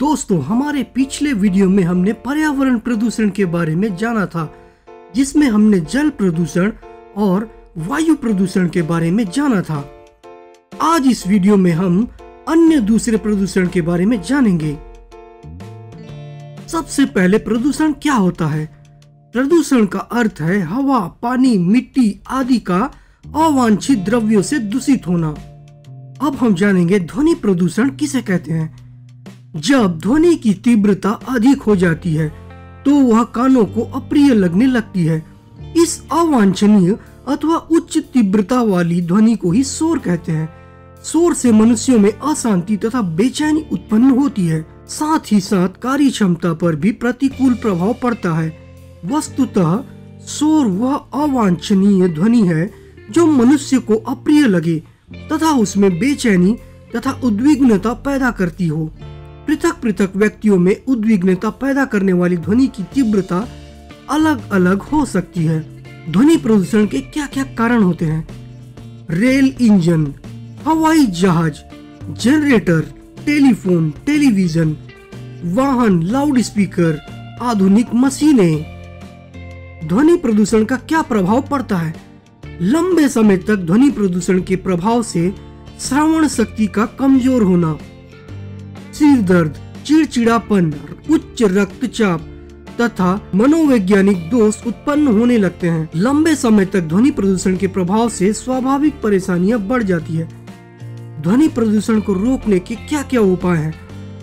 दोस्तों, हमारे पिछले वीडियो में हमने पर्यावरण प्रदूषण के बारे में जाना था, जिसमें हमने जल प्रदूषण और वायु प्रदूषण के बारे में जाना था। आज इस वीडियो में हम अन्य दूसरे प्रदूषण के बारे में जानेंगे। सबसे पहले प्रदूषण क्या होता है? प्रदूषण का अर्थ है हवा, पानी, मिट्टी आदि का अवांछित द्रव्यों से दूषित होना। अब हम जानेंगे ध्वनि प्रदूषण किसे कहते हैं। जब ध्वनि की तीव्रता अधिक हो जाती है तो वह कानों को अप्रिय लगने लगती है। इस अवांछनीय अथवा उच्च तीव्रता वाली ध्वनि को ही शोर कहते हैं। शोर से मनुष्यों में अशांति तथा बेचैनी उत्पन्न होती है। साथ ही साथ कार्य क्षमता पर भी प्रतिकूल प्रभाव पड़ता है। वस्तुतः, शोर वह अवांछनीय ध्वनि है जो मनुष्य को अप्रिय लगे, तथा उसमें बेचैनी तथा उद्विग्नता पैदा करती हो। पृथक पृथक व्यक्तियों में उद्विग्नता पैदा करने वाली ध्वनि की तीव्रता अलग अलग हो सकती है। ध्वनि प्रदूषण के क्या क्या कारण होते हैं? रेल इंजन, हवाई जहाज़, जनरेटर, टेलीफोन, टेलीविज़न, वाहन लाउड स्पीकर आधुनिक मशीनें। ध्वनि प्रदूषण का क्या प्रभाव पड़ता है? लंबे समय तक ध्वनि प्रदूषण के प्रभाव से श्रवण शक्ति का कमज़ोर होना सिर दर्द, चिड़चिड़ापन, उच्च रक्तचाप तथा मनोवैज्ञानिक दोष उत्पन्न होने लगते हैं। लंबे समय तक ध्वनि प्रदूषण के प्रभाव से स्वाभाविक परेशानियाँ बढ़ जाती है। ध्वनि प्रदूषण को रोकने के क्या क्या उपाय हैं?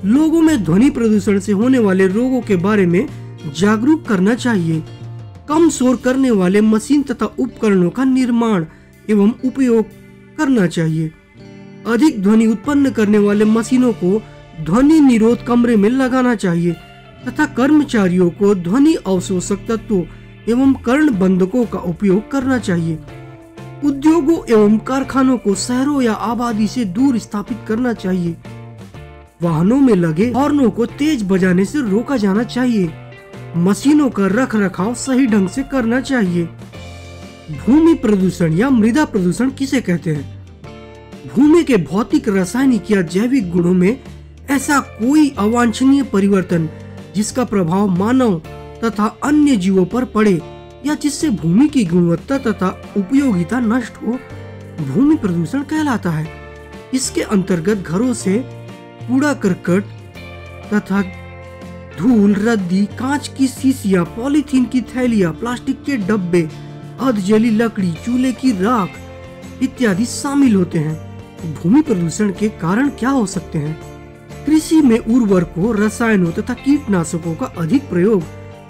लोगों में ध्वनि प्रदूषण से होने वाले रोगों के बारे में जागरूक करना चाहिए। कम शोर करने वाले मशीन तथा उपकरणों का निर्माण एवं उपयोग करना चाहिए। अधिक ध्वनि उत्पन्न करने वाले मशीनों को ध्वनि निरोध कमरे में लगाना चाहिए तथा कर्मचारियों को ध्वनि अवशोषक तत्वों एवं कर्ण बंधकों का उपयोग करना चाहिए। उद्योगों एवं कारखानों को शहरों या आबादी से दूर स्थापित करना चाहिए। वाहनों में लगे हॉर्नों को तेज बजाने से रोका जाना चाहिए। मशीनों का रख रखाव सही ढंग से करना चाहिए। भूमि प्रदूषण या मृदा प्रदूषण किसे कहते हैं? भूमि के भौतिक रासायनिक या जैविक गुणों में ऐसा कोई अवांछनीय परिवर्तन जिसका प्रभाव मानव तथा अन्य जीवों पर पड़े या जिससे भूमि की गुणवत्ता तथा उपयोगिता नष्ट हो, भूमि प्रदूषण कहलाता है। इसके अंतर्गत घरों से कूड़ा करकट तथा धूल, रद्दी, कांच की शीशियाँ पॉलीथीन की थैलियाँ, प्लास्टिक के डब्बे अधजली लकड़ी, चूल्हे की राख इत्यादि शामिल होते हैं। भूमि प्रदूषण के कारण क्या हो सकते हैं? कृषि में उर्वरकों रसायनों तथा कीटनाशकों का अधिक प्रयोग,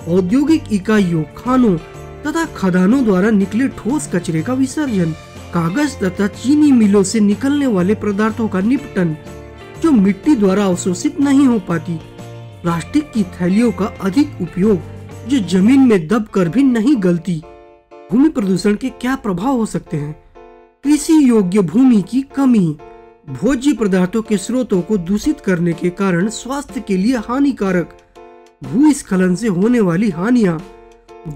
औद्योगिक इकाइयों, खानों तथा खदानों द्वारा निकले ठोस कचरे का विसर्जन, कागज़ तथा चीनी मिलों से निकलने वाले पदार्थों का निपटन, जो मिट्टी द्वारा अवशोषित नहीं हो पाती। प्लास्टिक की थैलियों का अधिक उपयोग, जो ज़मीन में दब कर भी नहीं गलती। भूमि प्रदूषण के क्या प्रभाव हो सकते हैं? कृषि योग्य भूमि की कमी। भोज्य पदार्थों के स्रोतों को दूषित करने के कारण स्वास्थ्य के लिए हानिकारक। भूस्खलन से होने वाली हानियाँ,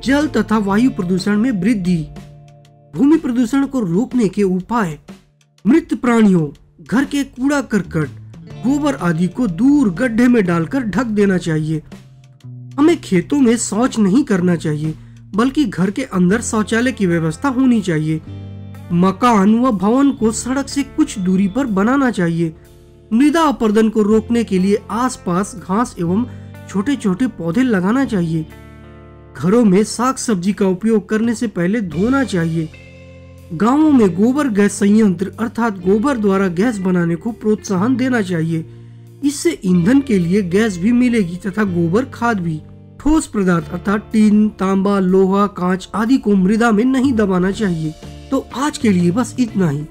जल तथा वायु प्रदूषण में वृद्धि। भूमि प्रदूषण को रोकने के उपाय, मृत प्राणियों, घर के कूड़ा करकट, गोबर आदि को दूर गड्ढे में डालकर ढक देना चाहिए। हमें खेतों में शौच नहीं करना चाहिए, बल्कि घर के अंदर शौचालय की व्यवस्था होनी चाहिए। मकान व भवन को सड़क से कुछ दूरी पर बनाना चाहिए। मृदा अपर्दन को रोकने के लिए आसपास घास एवं छोटे छोटे पौधे लगाना चाहिए। घरों में साग सब्ज़ी का उपयोग करने से पहले धोना चाहिए। गाँवों में गोबर गैस संयंत्र अर्थात गोबर द्वारा गैस बनाने को प्रोत्साहन देना चाहिए। इससे ईंधन के लिए गैस भी मिलेगी तथा गोबर, खाद भी। ठोस पदार्थ अर्थात टीन, तांबा, लोहा, कांच आदि को मृदा में नहीं दबाना चाहिए। तो आज के लिए बस इतना ही।